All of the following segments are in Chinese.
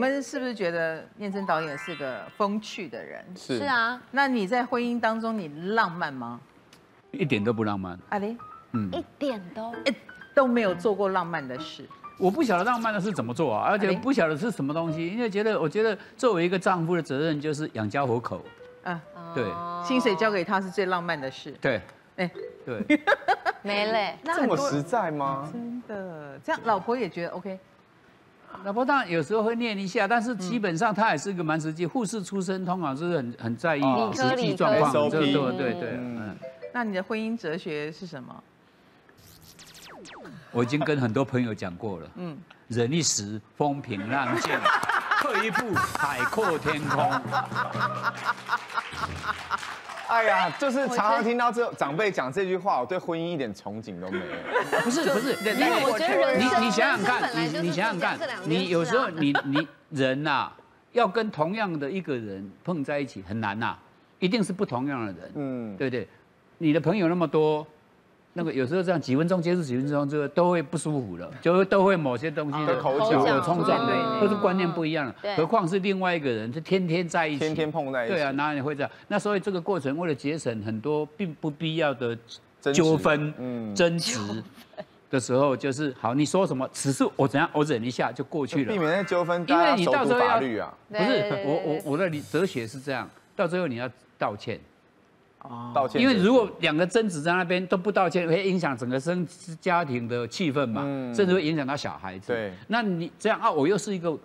们是不是觉得念真导演是个风趣的人？是是，啊，那你在婚姻当中你浪漫吗？一点都不浪漫。阿雷，嗯，一点都一，都没有做过浪漫的事。我不晓得浪漫的是怎么做啊，而且不晓得是什么东西，因为觉得我觉得作为一个丈夫的责任就是养家活口。啊，对哦薪水交给他是最浪漫的事。对，哎，对，没嘞，这么实在吗？真的，这样老婆也觉得 OK。老婆当然有时候会念一下，但是基本上她也是个蛮实际，护士出身，通常是很很在意哦实际状况，理科对对对嗯。那你的婚姻哲学是什么？我已经跟很多朋友讲过了，嗯，忍一时，风平浪静；退一步，海阔天空。哎呀，就是常常听到这长辈讲这句话，我对婚姻一点憧憬都没有。不是不是，因为我觉得人你你想想看，你你想想看你有时候你你人呐，要跟同样的一个人碰在一起很难呐，一定是不同样的人，嗯，对不对？你的朋友那么多，那个有时候这样几分钟接触几分钟之后都会不舒服了，就会都会某些东西的口有角有冲撞对的，或是观念不一样了。对，何况是另外一个人，就天天在一起，天天碰在一起。对啊，哪里会这样？那所以这个过程为了节省很多并不必要的纠纷、嗯。争执的时候，就是好，你说什么，只是我怎样，我忍一下就过去了。避免那些纠纷，因为你大家熟读到时候要法律啊，不是我我我的理哲学是这样，到最后你要道歉，哦，道歉。因为如果两个争执在那边都不道歉，会影响整个生家庭的气氛嘛，嗯甚至会影响到小孩子。对，那你这样啊，我又是一个，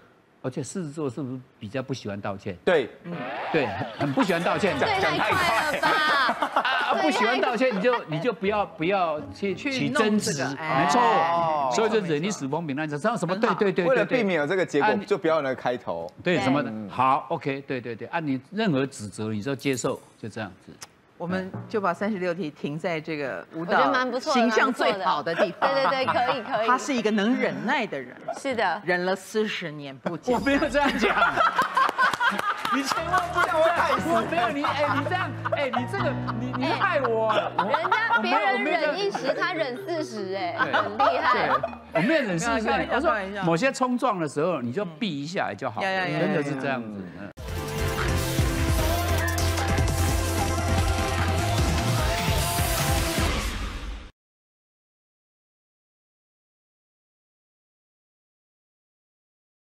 而且狮子座是不是比较不喜欢道歉？对，嗯对，很很不喜欢道歉的。对，太快了吧？啊，不喜欢道歉，你就你就不要不要去去争执，没错哦。所以就忍一死风平浪静，知道什么？对对对，为了避免有这个结果就不要有那个开头。对对什么的嗯好，OK，对对对，按你任何指责，你就接受，就这样子。我们就把三十六题停在这个舞我觉得蹈蛮不错形象最好的地方。对对对，可以可以。他是一个能忍耐的人，是的，忍了四十年不我讲。没有这样讲，你千万不要害我，没有你，哎，你这样，哎，你这个，你你害我，人家别人忍一时，他忍四十，哎，很厉害。，我没有忍是不是开玩？笑我说某些冲撞的时候，你就避一下就好了，真的是这样子。嗯